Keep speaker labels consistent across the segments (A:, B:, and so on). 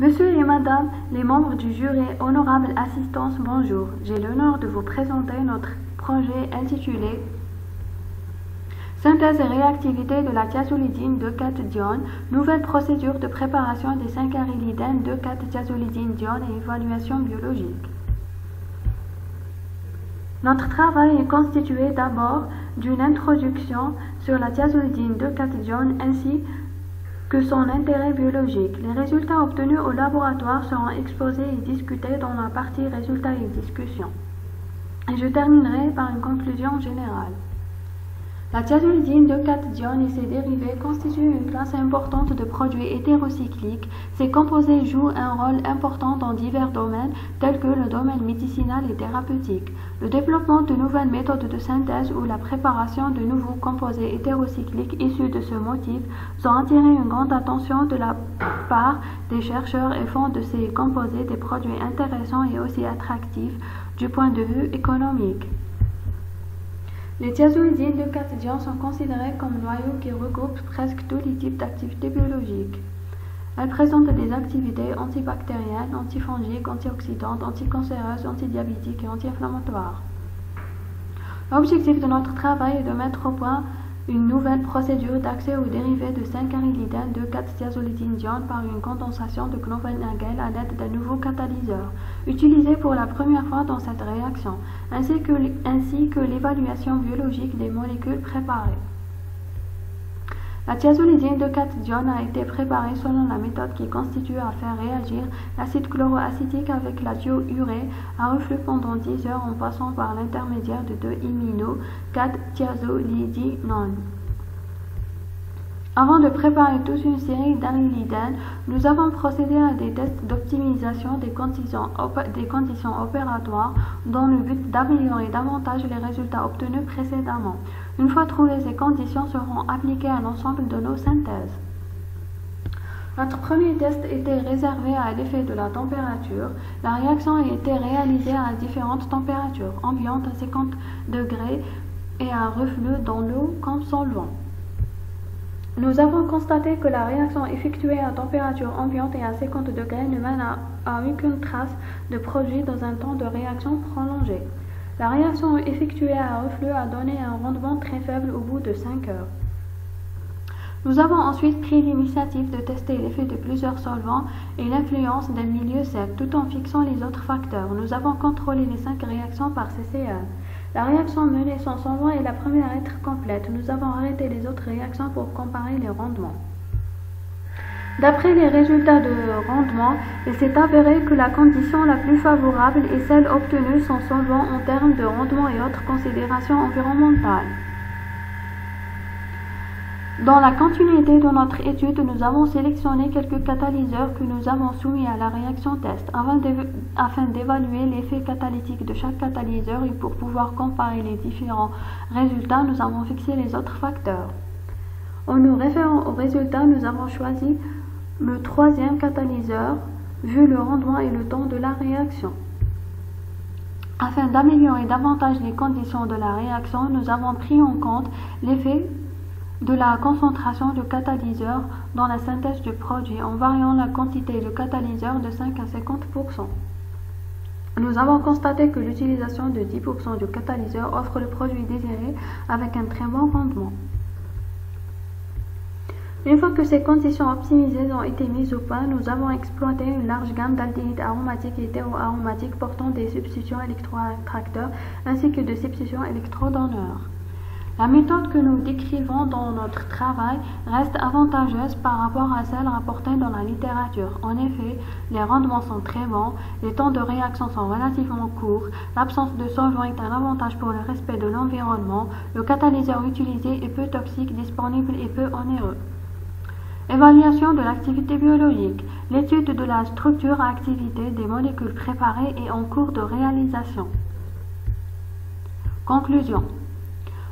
A: Monsieur et Madame les membres du jury, honorable assistance, bonjour. J'ai l'honneur de vous présenter notre projet intitulé Synthèse et réactivité de la thiazolidine 2,4-dione, nouvelle procédure de préparation des 5-arylidennes 2,4-thiazolidine-dione et évaluation biologique. Notre travail est constitué d'abord d'une introduction sur la thiazolidine 2,4-dione ainsi que son intérêt biologique. Les résultats obtenus au laboratoire seront exposés et discutés dans la partie résultats et discussions. Et je terminerai par une conclusion générale. La thiazolidine de 4-dione et ses dérivés constituent une classe importante de produits hétérocycliques. Ces composés jouent un rôle important dans divers domaines tels que le domaine médicinal et thérapeutique. Le développement de nouvelles méthodes de synthèse ou la préparation de nouveaux composés hétérocycliques issus de ce motif ont attiré une grande attention de la part des chercheurs et font de ces composés des produits intéressants et aussi attractifs du point de vue économique. Les thiazoïdines de cathédion sont considérées comme noyaux qui regroupent presque tous les types d'activités biologiques. Elles présentent des activités antibactériennes, antifongiques, antioxydantes, anticancéreuses, antidiabétiques et anti-inflammatoires. L'objectif de notre travail est de mettre au point une nouvelle procédure d'accès aux dérivés de 5-arylidène de 4-thiazolidine dione par une condensation de Knoevenagel à l'aide d'un nouveau catalyseur, utilisé pour la première fois dans cette réaction, ainsi que, l'évaluation biologique des molécules préparées. La thiazolidine de 4-dione a été préparée selon la méthode qui constitue à faire réagir l'acide chloroacétique avec la thiourée à reflux pendant 10 heures en passant par l'intermédiaire de deux imino 4-thiazolidinone. Avant de préparer toute une série d'arylidanes, nous avons procédé à des tests d'optimisation des conditions, des conditions opératoires dans le but d'améliorer davantage les résultats obtenus précédemment. Une fois trouvées, ces conditions seront appliquées à l'ensemble de nos synthèses. Notre premier test était réservé à l'effet de la température. La réaction a été réalisée à différentes températures, ambiantes à 50 degrés et à reflux dans l'eau comme solvant. Nous avons constaté que la réaction effectuée à température ambiante et à 50 degrés ne mène à, aucune trace de produit dans un temps de réaction prolongé. La réaction effectuée à reflux a donné un rendement très faible au bout de 5 heures. Nous avons ensuite pris l'initiative de tester l'effet de plusieurs solvants et l'influence d'un milieu sec tout en fixant les autres facteurs. Nous avons contrôlé les 5 réactions par CCA. La réaction menée sans solvant est la première à être complète. Nous avons arrêté les autres réactions pour comparer les rendements. D'après les résultats de rendement, il s'est avéré que la condition la plus favorable est celle obtenue sans solvant en termes de rendement et autres considérations environnementales. Dans la continuité de notre étude, nous avons sélectionné quelques catalyseurs que nous avons soumis à la réaction test afin d'évaluer l'effet catalytique de chaque catalyseur et pour pouvoir comparer les différents résultats, nous avons fixé les autres facteurs. En nous référant aux résultats, nous avons choisi le troisième catalyseur, vu le rendement et le temps de la réaction. Afin d'améliorer davantage les conditions de la réaction, nous avons pris en compte l'effet de la concentration de catalyseur dans la synthèse du produit en variant la quantité de catalyseur de 5 à 50% Nous avons constaté que l'utilisation de 10% du catalyseur offre le produit désiré avec un très bon rendement. Une fois que ces conditions optimisées ont été mises au point, nous avons exploité une large gamme d'aldéhydes aromatiques et hétéroaromatiques portant des substitutions électroattracteurs ainsi que de substitutions électrodonneurs. La méthode que nous décrivons dans notre travail reste avantageuse par rapport à celle rapportée dans la littérature. En effet, les rendements sont très bons, les temps de réaction sont relativement courts, l'absence de solvant est un avantage pour le respect de l'environnement, le catalyseur utilisé est peu toxique, disponible et peu onéreux. Évaluation de l'activité biologique. L'étude de la structure-activité des molécules préparées est en cours de réalisation. Conclusion.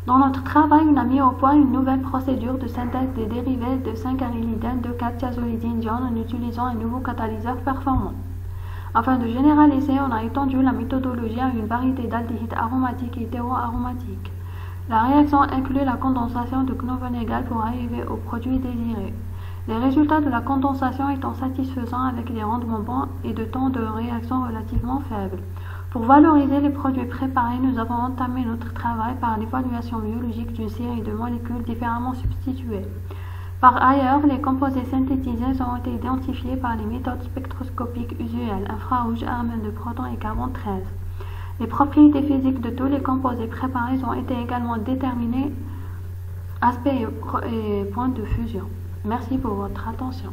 A: Dans notre travail, on a mis au point une nouvelle procédure de synthèse des dérivés de 5-arylidène de 4-thiazolidine en utilisant un nouveau catalyseur performant. Afin de généraliser, on a étendu la méthodologie à une variété d'aldéhydes aromatiques et hétéroaromatiques. La réaction inclut la condensation de Knoevenagel pour arriver au produit désiré. Les résultats de la condensation étant satisfaisants avec des rendements bons et de temps de réaction relativement faibles. Pour valoriser les produits préparés, nous avons entamé notre travail par l'évaluation biologique d'une série de molécules différemment substituées. Par ailleurs, les composés synthétisés ont été identifiés par les méthodes spectroscopiques usuelles infrarouge, armées de protons et carbone 13. Les propriétés physiques de tous les composés préparés ont été également déterminées, aspects et points de fusion. Merci pour votre attention.